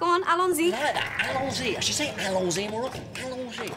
Go on, allons-y. Like that. Allons-y. I should say allons-y more often. Allons-y.